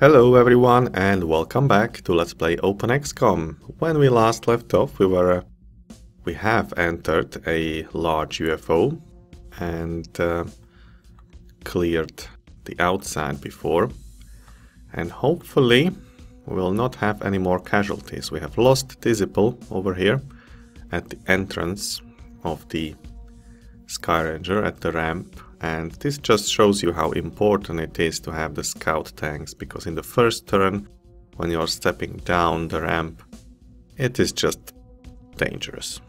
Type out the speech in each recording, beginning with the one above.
Hello everyone and welcome back to Let's Play OpenXCOM. When we last left off we were... Uh, we have entered a large UFO and uh, cleared the outside before and hopefully we will not have any more casualties. We have lost Disciple over here at the entrance of the Skyranger at the ramp and this just shows you how important it is to have the scout tanks, because in the first turn, when you're stepping down the ramp, it is just dangerous.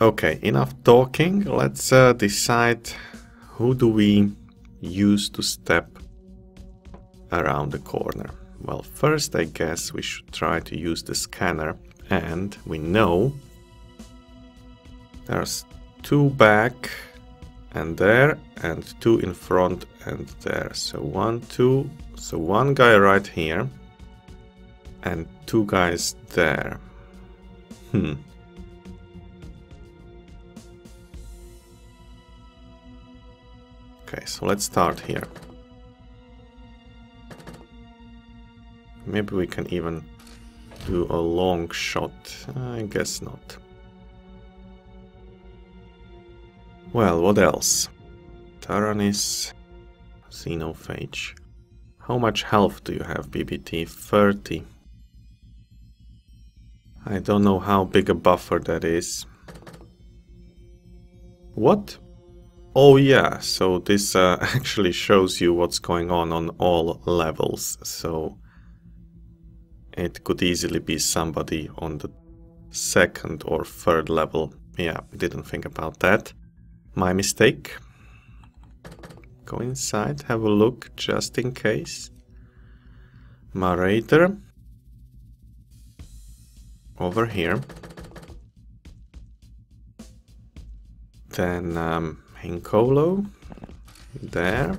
Okay, enough talking, let's uh, decide who do we use to step around the corner. Well, first I guess we should try to use the scanner, and we know there's two back and there and two in front and there. So one two so one guy right here and two guys there. Hmm. Okay so let's start here. Maybe we can even do a long shot. I guess not Well, what else? Taranis, Xenophage. How much health do you have, BBT? 30. I don't know how big a buffer that is. What? Oh yeah, so this uh, actually shows you what's going on on all levels, so it could easily be somebody on the second or third level. Yeah, we didn't think about that. My mistake. Go inside, have a look just in case. Marauder. Over here. Then um, Hinkolo. There.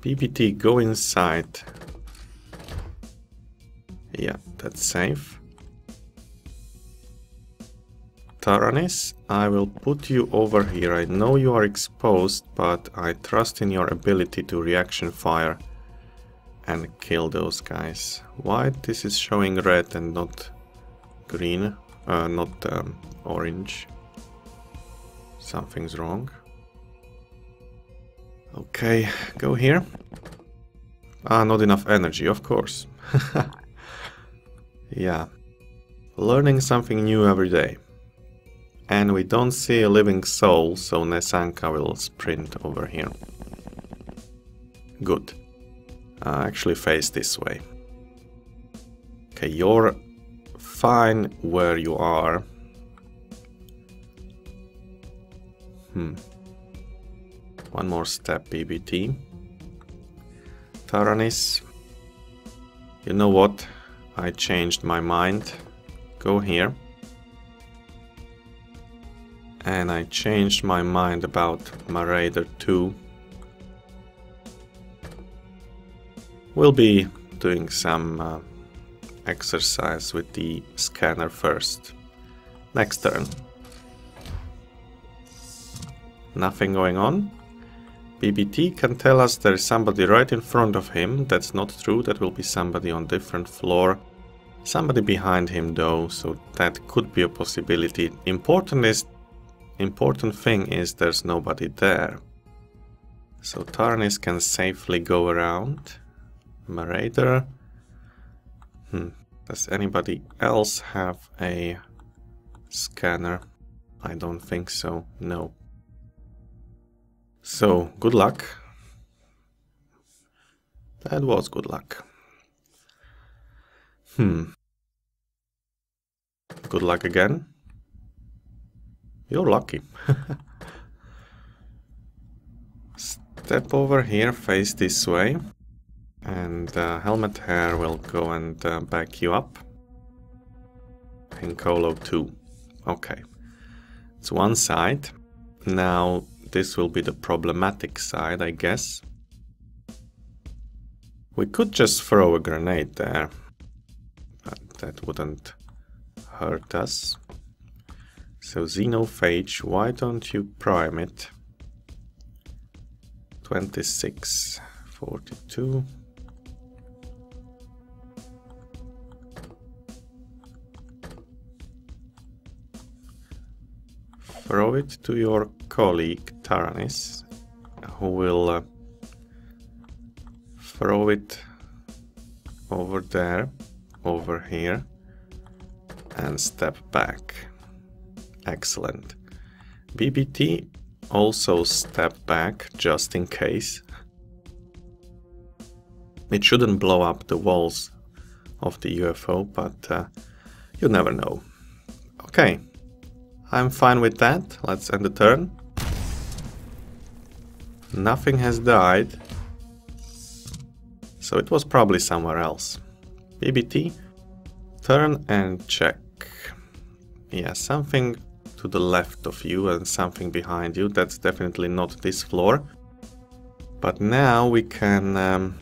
BBT, go inside. Yeah, that's safe. Taranis, I will put you over here. I know you are exposed, but I trust in your ability to reaction fire and kill those guys. Why this is showing red and not green, uh, not um, orange? Something's wrong. Okay, go here. Ah, not enough energy, of course. yeah. Learning something new every day. And we don't see a living soul, so Nesanka will sprint over here. Good. Uh, actually face this way. Okay, you're fine where you are. Hmm. One more step, BBT. Taranis. You know what? I changed my mind. Go here and I changed my mind about Marauder 2. We'll be doing some uh, exercise with the scanner first. Next turn. Nothing going on. BBT can tell us there is somebody right in front of him. That's not true. That will be somebody on different floor. Somebody behind him though, so that could be a possibility. Important is Important thing is there's nobody there. So Taranis can safely go around. Marauder. Hmm. Does anybody else have a scanner? I don't think so. No. So, good luck. That was good luck. Hmm. Good luck again. You're lucky. Step over here, face this way. And uh, Helmet Hair will go and uh, back you up. Hinkolo 2. Okay. It's one side. Now, this will be the problematic side, I guess. We could just throw a grenade there. But that wouldn't hurt us. So Xenophage, why don't you prime it? 26, 42. Throw it to your colleague Taranis, who will uh, throw it over there, over here, and step back. Excellent. BBT also step back just in case. It shouldn't blow up the walls of the UFO, but uh, you never know. Okay, I'm fine with that. Let's end the turn. Nothing has died. So it was probably somewhere else. BBT, turn and check. Yeah, something to the left of you and something behind you. That's definitely not this floor. But now we can um,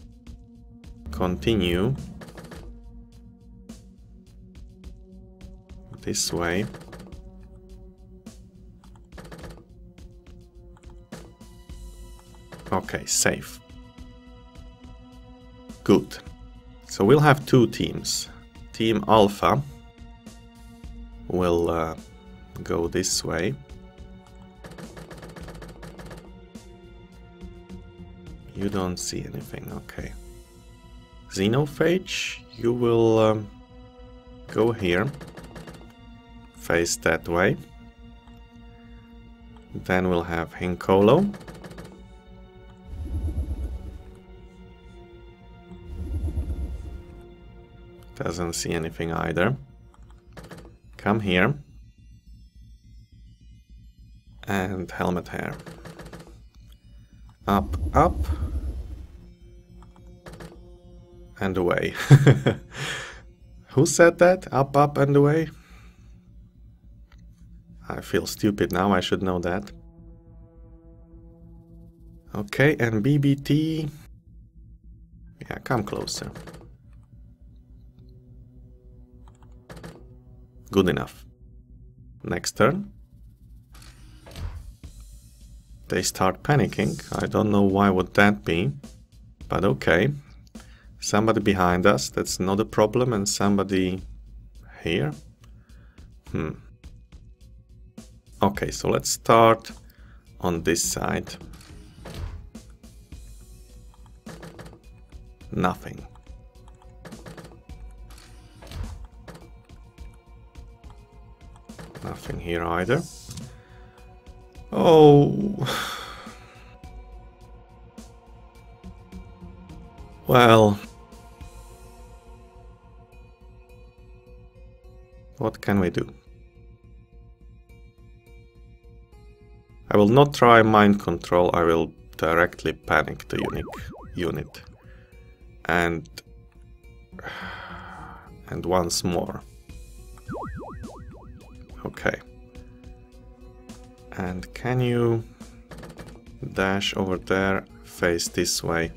continue this way. Okay, safe. Good. So we'll have two teams. Team Alpha will uh, go this way. You don't see anything, okay. Xenophage, you will um, go here, face that way. Then we'll have Hinkolo. Doesn't see anything either. Come here. And helmet hair. Up, up. And away. Who said that? Up, up and away? I feel stupid now, I should know that. Okay, and BBT... Yeah, come closer. Good enough. Next turn. They start panicking. I don't know why would that be. But okay. Somebody behind us, that's not a problem, and somebody here. Hmm. Okay, so let's start on this side. Nothing. Nothing here either. Oh. Well. What can we do? I will not try mind control, I will directly panic the unique unit. And... And once more. Okay. And can you dash over there, face this way?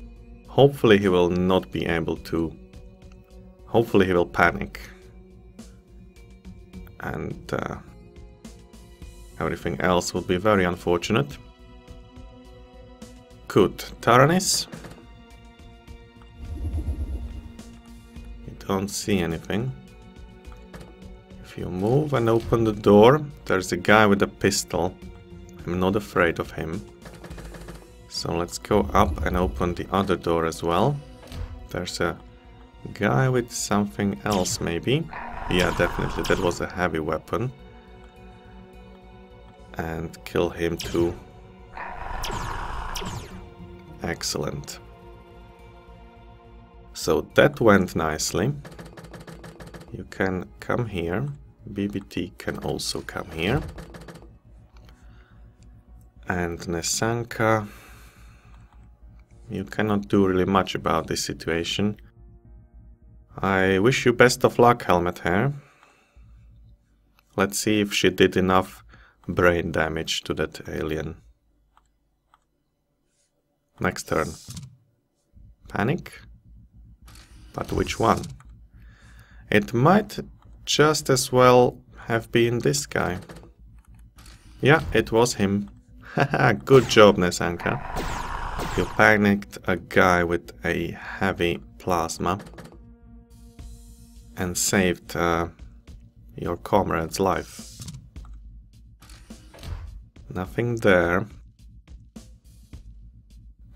Hopefully he will not be able to... Hopefully he will panic. And uh, everything else would be very unfortunate. Good. Taranis? You don't see anything If you move and open the door, there's a guy with a pistol. I'm not afraid of him. So let's go up and open the other door as well. There's a guy with something else maybe. Yeah, definitely, that was a heavy weapon. And kill him too. Excellent. So that went nicely. You can come here BBT can also come here. And Nesanka, you cannot do really much about this situation. I wish you best of luck, Helmet Hair. Let's see if she did enough brain damage to that alien. Next turn. Panic? But which one? It might just as well have been this guy. Yeah, it was him. Good job, Nesanka. You panicked a guy with a heavy plasma and saved uh, your comrade's life. Nothing there.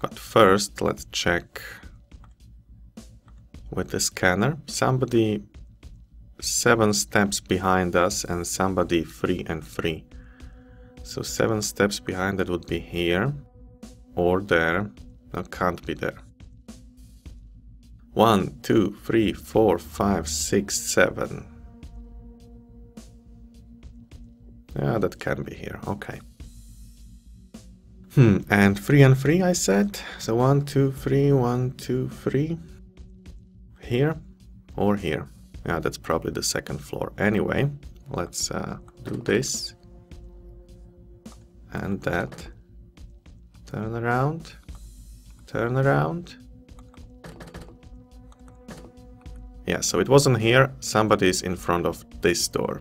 But first, let's check with the scanner. Somebody seven steps behind us and somebody three and three. So seven steps behind that would be here or there. No, can't be there. One, two, three, four, five, six, seven. Yeah, that can be here. Okay. Hmm, and three and three, I said. So one, two, three, one, two, three. Here or here. Yeah, that's probably the second floor. Anyway, let's uh, do this and that. Turn around, turn around. Yeah, so it wasn't here. Somebody's in front of this door.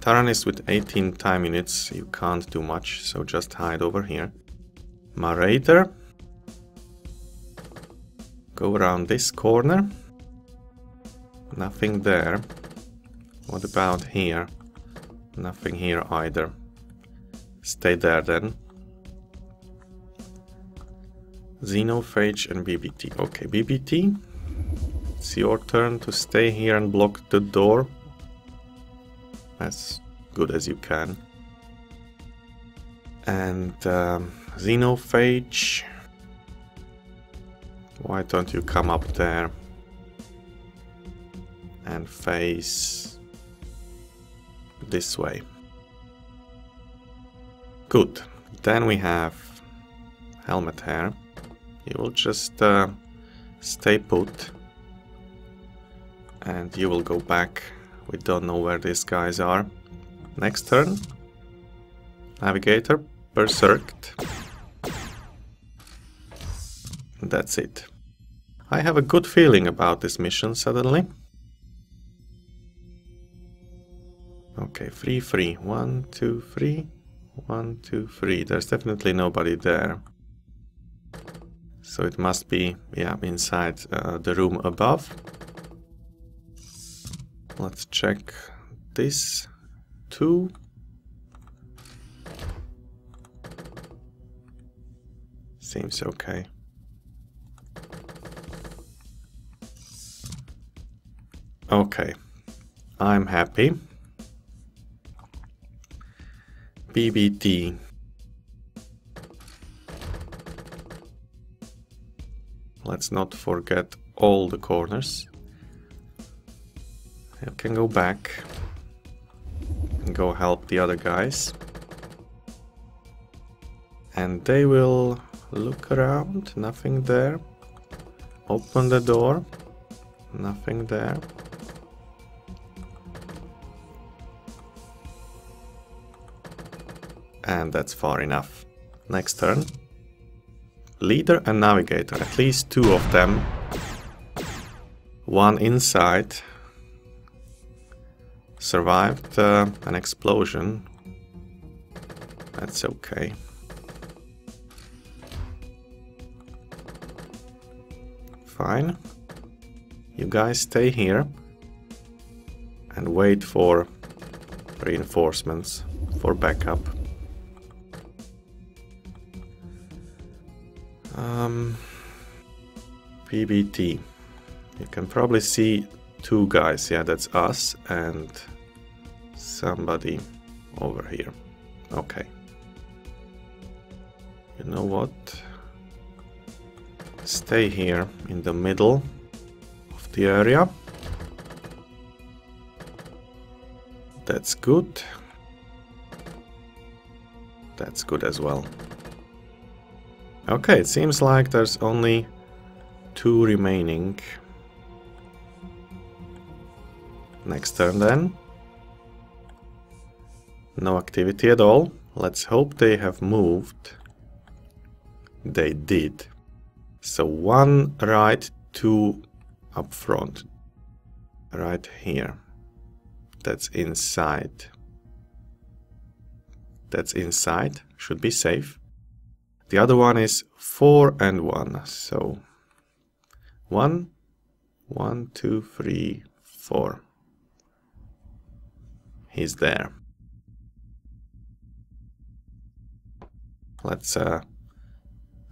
Taranis with 18 time units, you can't do much, so just hide over here. Marauder. Go around this corner. Nothing there. What about here? Nothing here either. Stay there then. Xenophage and BBT. Okay, BBT. It's your turn to stay here and block the door. As good as you can. And um, Xenophage. Why don't you come up there and face this way? Good. Then we have helmet hair. You will just uh, stay put and you will go back. We don't know where these guys are. Next turn. Navigator, berserked. That's it. I have a good feeling about this mission suddenly. Okay, three, three. One, two, three. One, two, three. There's definitely nobody there. So it must be, yeah, inside uh, the room above. Let's check this. Two. Seems okay. Okay. I'm happy. BBT. Let's not forget all the corners. You can go back and go help the other guys. And they will look around, nothing there. Open the door, nothing there. And that's far enough. Next turn. Leader and Navigator, at least two of them. One inside. Survived uh, an explosion. That's okay. Fine. You guys stay here and wait for reinforcements, for backup. Um, BBT. You can probably see two guys. Yeah, that's us and somebody over here. Okay. You know what? Stay here in the middle of the area. That's good. That's good as well. Okay, it seems like there's only two remaining. Next turn then. No activity at all. Let's hope they have moved. They did. So one right, two up front. Right here. That's inside. That's inside. Should be safe. The other one is 4 and 1. So 1, 1, 2, 3, 4. He's there. Let's uh,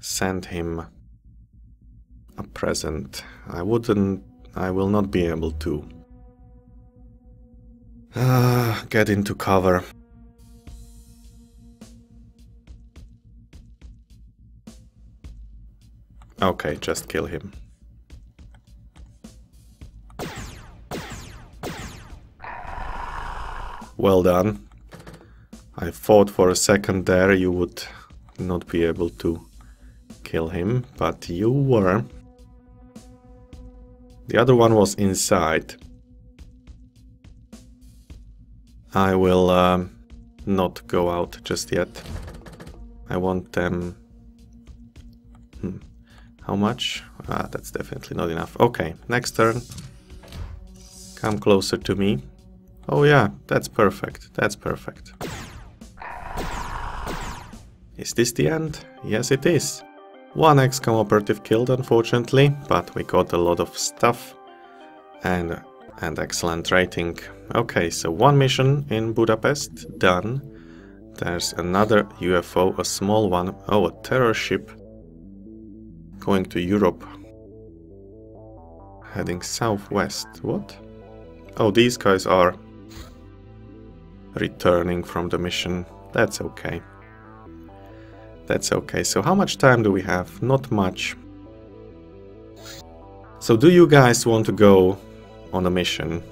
send him a present. I wouldn't, I will not be able to uh, get into cover. Okay, just kill him. Well done. I thought for a second there you would not be able to kill him, but you were. The other one was inside. I will um, not go out just yet. I want them... How much? Ah, that's definitely not enough. Okay, next turn. Come closer to me. Oh yeah, that's perfect. That's perfect. Is this the end? Yes, it is. One XCOM operative killed, unfortunately, but we got a lot of stuff and and excellent rating. Okay, so one mission in Budapest, done. There's another UFO, a small one. Oh, a terror ship going to Europe. Heading southwest. What? Oh, these guys are returning from the mission. That's okay. That's okay. So how much time do we have? Not much. So do you guys want to go on a mission?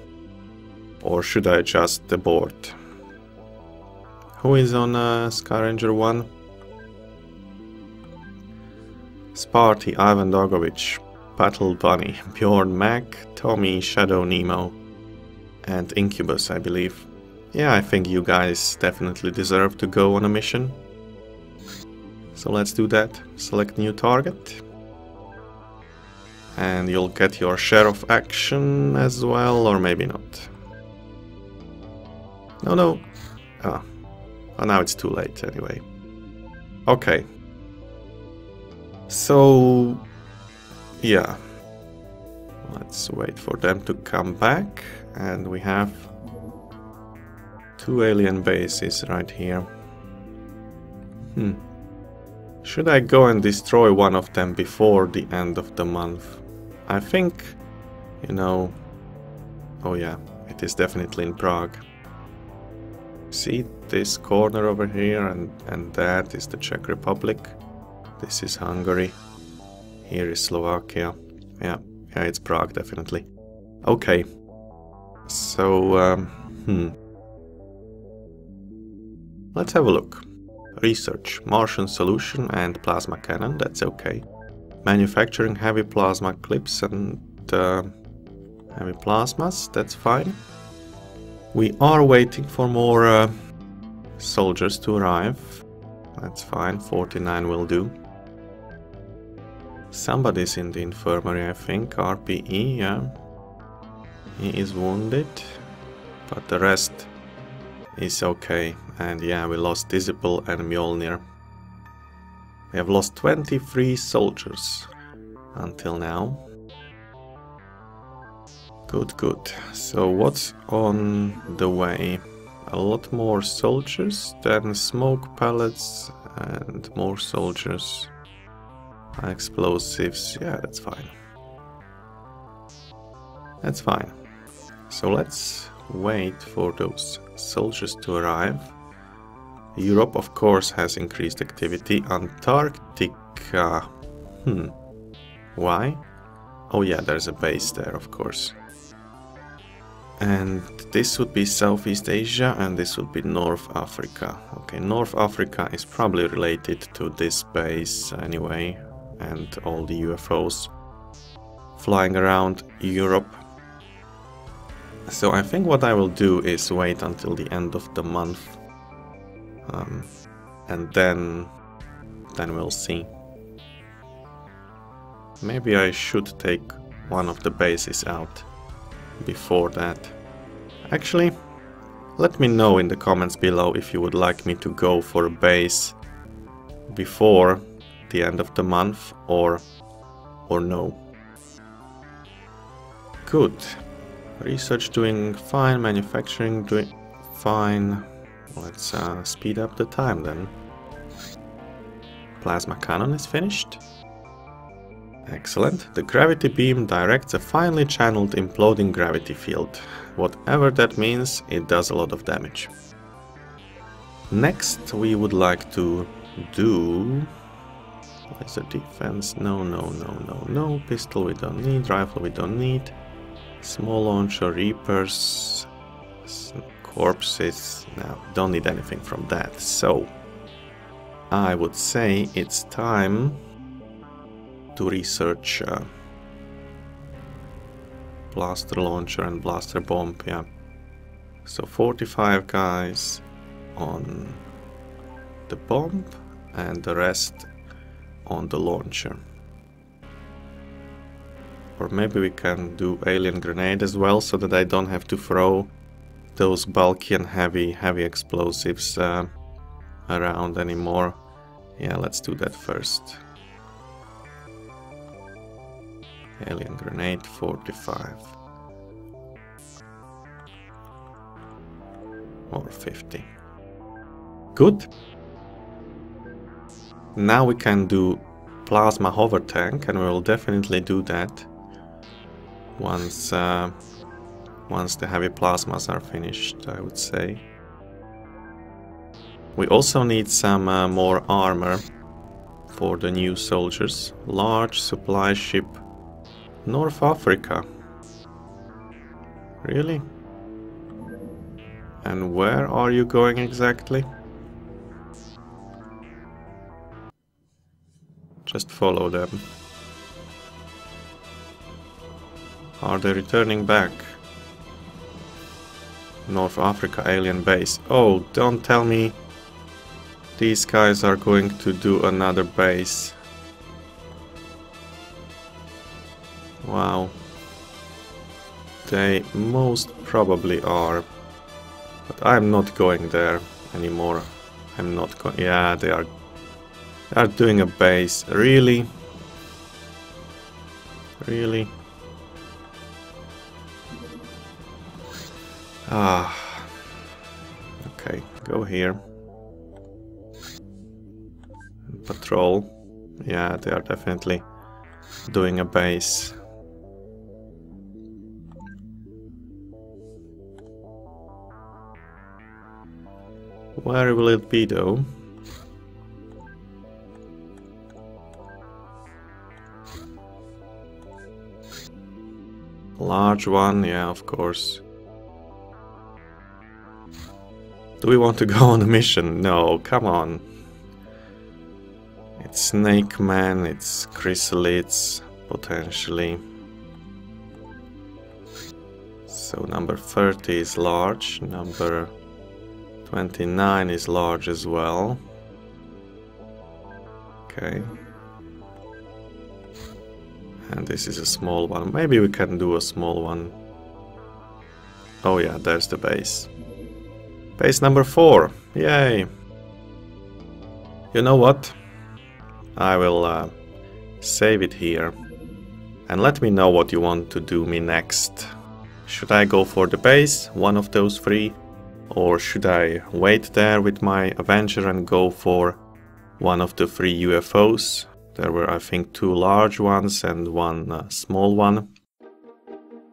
Or should I just abort? Who is on uh, Skyranger 1? Sparty, Ivan Dogovich, Battle Bunny, Bjorn Mac, Tommy, Shadow Nemo, and Incubus, I believe. Yeah, I think you guys definitely deserve to go on a mission. So let's do that. Select new target. And you'll get your share of action as well, or maybe not. No, no. Ah. Oh, now it's too late anyway. Okay. So... Yeah. Let's wait for them to come back. And we have Two alien bases right here. Hmm. Should I go and destroy one of them before the end of the month? I think, you know... Oh yeah, it is definitely in Prague. See this corner over here and, and that is the Czech Republic. This is Hungary. Here is Slovakia. Yeah, yeah, it's Prague definitely. Okay. So, um, hmm. Let's have a look. Research, Martian solution and plasma cannon, that's okay. Manufacturing heavy plasma clips and uh, heavy plasmas, that's fine. We are waiting for more uh, soldiers to arrive. That's fine, 49 will do. Somebody's in the infirmary, I think. RPE, yeah. He is wounded, but the rest is okay. And yeah, we lost Disciple and Mjolnir. We have lost 23 soldiers until now. Good, good. So what's on the way? A lot more soldiers, then smoke pellets and more soldiers. Explosives, yeah, that's fine. That's fine. So let's wait for those soldiers to arrive. Europe, of course, has increased activity. Antarctica... Hmm. Why? Oh yeah, there's a base there, of course. And this would be Southeast Asia and this would be North Africa. Okay, North Africa is probably related to this base anyway and all the UFOs flying around Europe. So I think what I will do is wait until the end of the month um, and then then we'll see. Maybe I should take one of the bases out before that. Actually, let me know in the comments below if you would like me to go for a base before the end of the month or or no. Good. Research doing fine, manufacturing doing fine. Let's uh, speed up the time then. Plasma cannon is finished. Excellent. The gravity beam directs a finely channeled imploding gravity field. Whatever that means, it does a lot of damage. Next, we would like to do... Laser defense, no, no, no, no, no. Pistol we don't need, rifle we don't need. Small launcher, reapers, corpses, Now, don't need anything from that. So, I would say it's time to research uh, blaster launcher and blaster bomb, yeah. So 45 guys on the bomb and the rest on the launcher. Or maybe we can do alien grenade as well so that I don't have to throw those bulky and heavy heavy explosives uh, around anymore. Yeah, let's do that first. Alien grenade 45. Or 50. Good. Now we can do plasma hover tank and we will definitely do that once uh, once the heavy plasmas are finished, I would say. We also need some uh, more armor for the new soldiers. Large supply ship North Africa. Really? And where are you going exactly? Just follow them. Are they returning back? North Africa alien base. Oh, don't tell me these guys are going to do another base. Wow. They most probably are. But I'm not going there anymore. I'm not going... Yeah, they are... Are doing a base. Really? Really? Ah. Okay, go here. Patrol. Yeah, they are definitely doing a base. Where will it be though? Large one, yeah, of course. Do we want to go on a mission? No, come on. It's Snake Man, it's Chrysalids, potentially. So number 30 is large, number 29 is large as well. Okay. And this is a small one. Maybe we can do a small one. Oh yeah, there's the base. Base number 4. Yay. You know what? I will uh, save it here. And let me know what you want to do me next. Should I go for the base, one of those three? Or should I wait there with my Avenger and go for one of the three UFOs? There were, I think, two large ones and one uh, small one.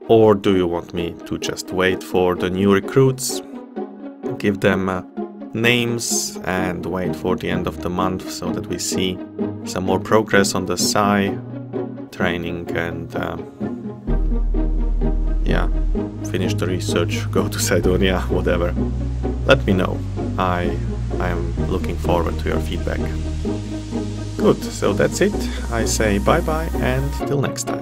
Or do you want me to just wait for the new recruits, give them uh, names and wait for the end of the month so that we see some more progress on the Psi training and uh, yeah, finish the research, go to Cydonia, whatever. Let me know. I am looking forward to your feedback. Good, so that's it. I say bye bye and till next time.